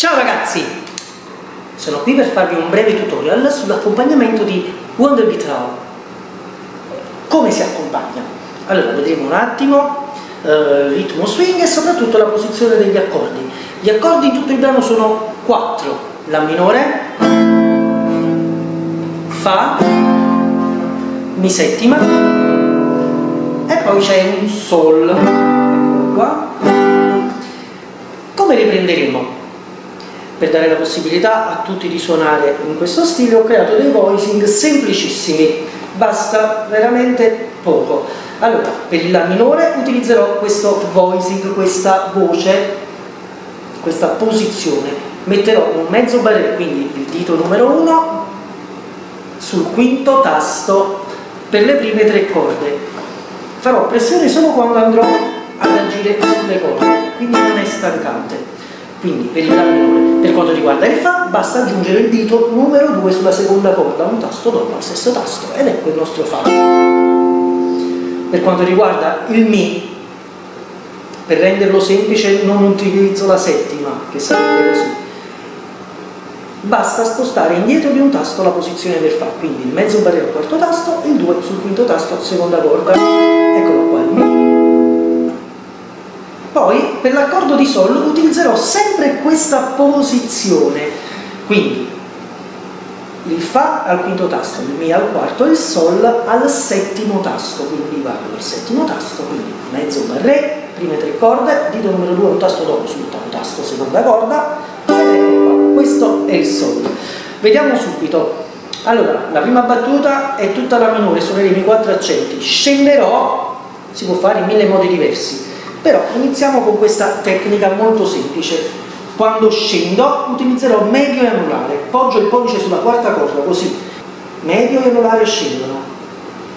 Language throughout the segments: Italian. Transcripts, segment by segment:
Ciao ragazzi! Sono qui per farvi un breve tutorial sull'accompagnamento di Wonder Guitar. Come si accompagna? Allora, vedremo un attimo eh, ritmo swing e soprattutto la posizione degli accordi. Gli accordi in tutto il brano sono 4. La minore, Fa, Mi settima e poi c'è un Sol. Qua. Come riprenderemo? Per dare la possibilità a tutti di suonare in questo stile ho creato dei voicing semplicissimi. Basta veramente poco. Allora per il La minore utilizzerò questo voicing questa voce questa posizione. Metterò un mezzo barré quindi il dito numero 1 sul quinto tasto per le prime tre corde. Farò pressione solo quando andrò ad agire sulle corde quindi non è stancante quindi per il La minore, per quanto riguarda il Fa, basta aggiungere il dito numero 2 sulla seconda corda, un tasto dopo al stesso tasto, ed ecco il nostro Fa. Per quanto riguarda il Mi, per renderlo semplice non utilizzo la settima, che sarebbe così. Basta spostare indietro di un tasto la posizione del Fa, quindi il mezzo barriere al quarto tasto e il 2 sul quinto tasto, seconda corda. Eccolo qua il Mi. Poi per l'accordo di Sol utilizzerò sempre questa posizione, quindi il Fa al quinto tasto, il Mi al quarto e il Sol al settimo tasto, quindi vado al settimo tasto, quindi mezzo barré, prime tre corde, dito numero 2 un tasto dopo sull'ottavo tasto, seconda corda, ed ecco qua, questo è il Sol. Vediamo subito. Allora, la prima battuta è tutta la minore, suoneremo i quattro accenti, scenderò, si può fare in mille modi diversi, però iniziamo con questa tecnica molto semplice. Quando scendo utilizzerò medio e anulare, poggio il pollice sulla quarta corda, così. Medio e anulare scendono.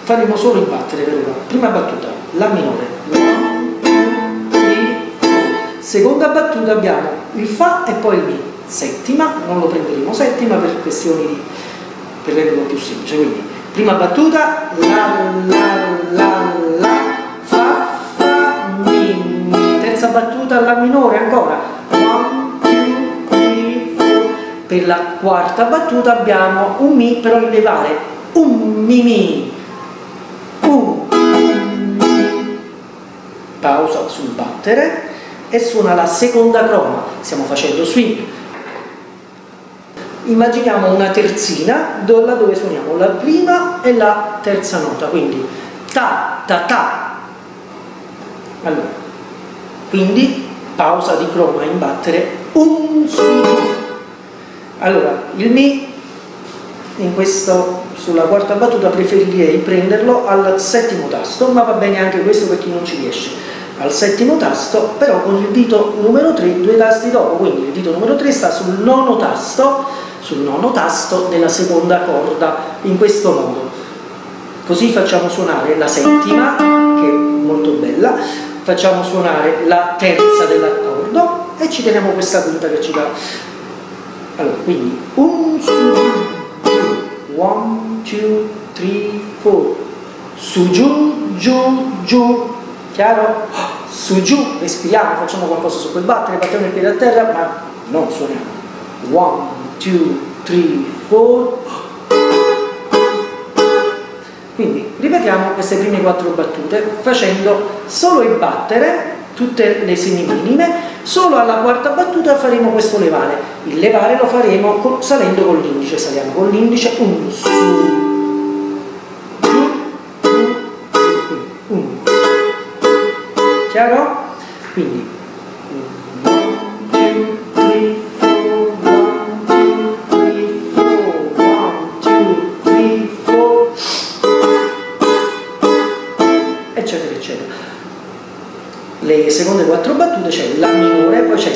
Faremo solo il battere per ora. Prima battuta, La minore. Seconda battuta abbiamo il Fa e poi il Mi. Settima, non lo prenderemo settima per questioni di... per renderlo più semplice. Quindi, prima battuta, La, La, La, La, battuta alla minore ancora. Per la quarta battuta abbiamo un mi però in levare. Un mi mi. Un mi pausa sul battere e suona la seconda croma. Stiamo facendo swing. Immaginiamo una terzina dove suoniamo la prima e la terza nota. Quindi ta ta ta. Allora quindi pausa di croma in battere un su allora il mi in questo sulla quarta battuta preferirei prenderlo al settimo tasto ma va bene anche questo per chi non ci riesce. Al settimo tasto però con il dito numero 3 due tasti dopo quindi il dito numero 3 sta sul nono tasto sul nono tasto della seconda corda in questo modo. Così facciamo suonare la settima che è molto bella facciamo suonare la terza dell'accordo e ci teniamo questa quinta che ci dà. Allora quindi un su giù one two three four. Su giù giù giù. Chiaro? su giù respiriamo facciamo qualcosa su quel battere battiamo il piede a terra ma non suoniamo. One two three four quindi ripetiamo queste prime quattro battute facendo solo il battere, tutte le semiminime, solo alla quarta battuta faremo questo levare. Il levare lo faremo salendo con l'indice, saliamo con l'indice, un su, giù, un. Chiaro? Quindi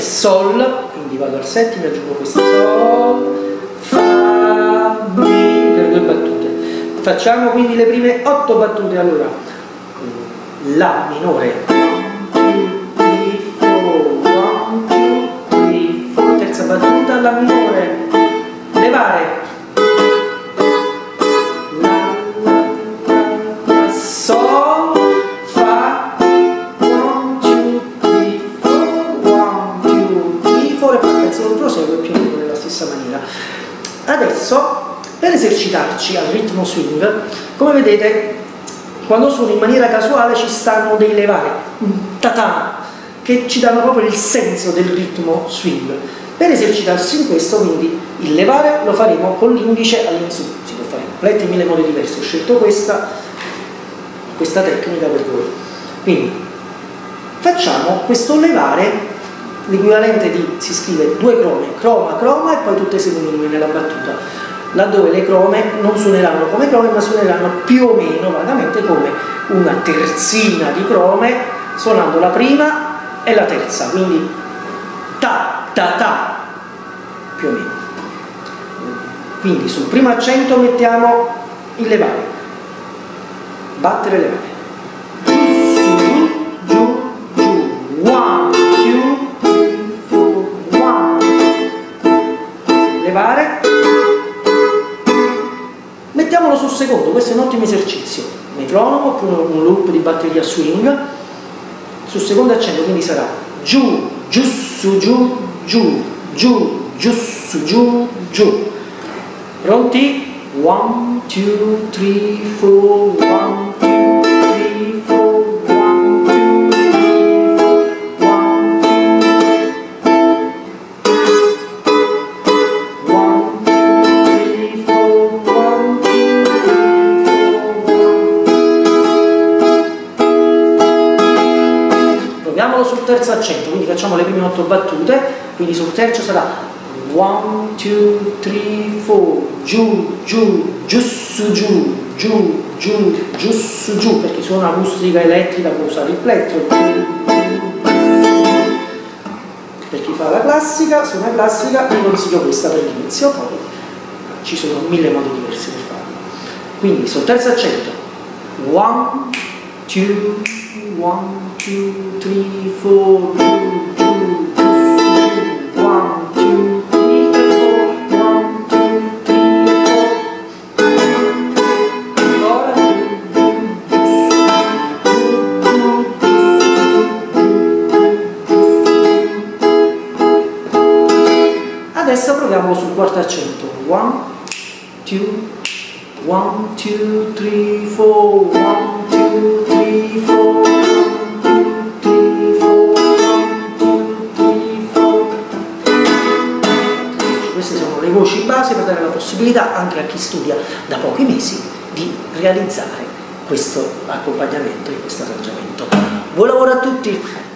Sol, quindi vado al settimo e aggiungo questo Sol, Fa, Mi per due battute. Facciamo quindi le prime otto battute allora. La minore, terza battuta, La minore, Adesso, per esercitarci al ritmo swing, come vedete, quando suono in maniera casuale ci stanno dei levare, un tatà, che ci danno proprio il senso del ritmo swing. Per esercitarsi in questo, quindi, il levare lo faremo con l'indice all'insù, si può fare in completi mille modi diversi, ho scelto questa, questa tecnica per voi. Quindi, facciamo questo levare l'equivalente di, si scrive due crome, croma, croma e poi tutte seminime nella battuta, laddove le crome non suoneranno come crome ma suoneranno più o meno vagamente come una terzina di crome suonando la prima e la terza, quindi ta, ta, ta, più o meno. Quindi sul primo accento mettiamo il levare, battere levare. Mettiamolo sul secondo, questo è un ottimo esercizio. Metronomo oppure un loop di batteria swing sul secondo accento quindi sarà giù, giù, su, giù, giù, giù, giù, su, giù, giù. Pronti? 1, 2, 3, 4, 1, 2, facciamo le prime otto battute, quindi sul terzo sarà 1, 2, 3, 4, giù, giù, giù, su, giù, giù, giù, giù, su, giù, perché suona acustica elettrica può usare il plettro. Per chi fa la classica, suona classica, vi consiglio questa per l'inizio, poi ci sono mille modi diversi per farlo. Quindi sul terzo accento, 1, 2, 1, 2, 3, 4, giù, giù, giù, su, giù, 1, 2, 3, 4, 1, 2, 3, 4. Ancora, giù, giù, giù, su, giù, giù, giù. Adesso proviamo sul quarto accento. 1, 2, 1, 2, 3, 4, 1, 2, 3, 4, voci base per dare la possibilità anche a chi studia da pochi mesi di realizzare questo accompagnamento e questo arrangiamento. Buon lavoro a tutti!